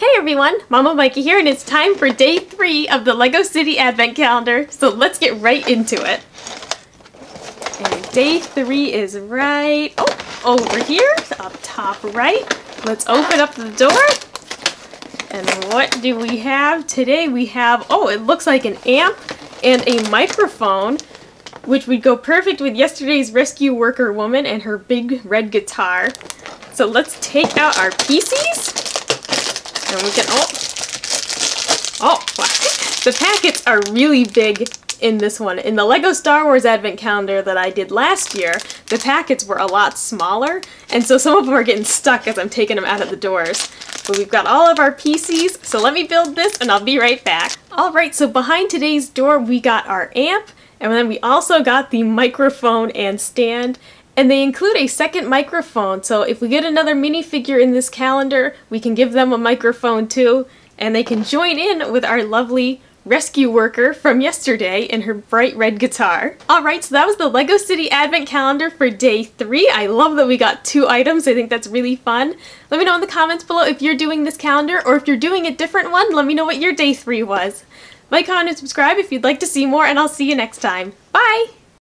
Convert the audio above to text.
Hey everyone, Mama Micah here and it's time for day three of the LEGO City Advent Calendar. So let's get right into it. And day three is right oh, over here, up top right. Let's open up the door. And what do we have today? We have, oh, it looks like an amp and a microphone, which would go perfect with yesterday's rescue worker woman and her big red guitar. So let's take out our PCs. And we can, oh, oh, wow. The packets are really big in this one. In the LEGO Star Wars Advent Calendar that I did last year, the packets were a lot smaller, and so some of them are getting stuck as I'm taking them out of the doors. But we've got all of our PCs, so let me build this and I'll be right back. Alright, so behind today's door we got our amp, and then we also got the microphone and stand, and they include a second microphone, so if we get another minifigure in this calendar, we can give them a microphone too, and they can join in with our lovely rescue worker from yesterday in her bright red guitar. Alright, so that was the LEGO City Advent Calendar for day three. I love that we got two items. I think that's really fun. Let me know in the comments below if you're doing this calendar or if you're doing a different one. Let me know what your day three was. Like, comment, and subscribe if you'd like to see more, and I'll see you next time. Bye!